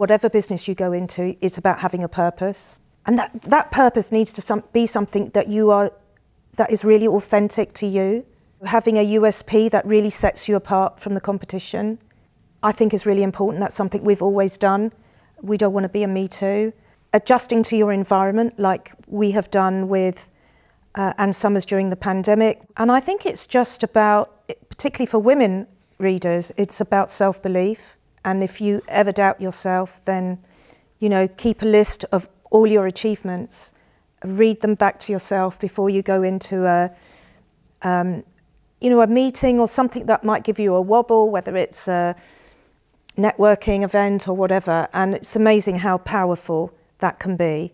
Whatever business you go into, it's about having a purpose. And that, that purpose needs to some, be something that you are, that is really authentic to you. Having a USP that really sets you apart from the competition, I think is really important. That's something we've always done. We don't want to be a me too. Adjusting to your environment, like we have done with uh, Ann Summers during the pandemic. And I think it's just about, particularly for women readers, it's about self belief. And if you ever doubt yourself, then, you know, keep a list of all your achievements, read them back to yourself before you go into a, um, you know, a meeting or something that might give you a wobble, whether it's a networking event or whatever. And it's amazing how powerful that can be.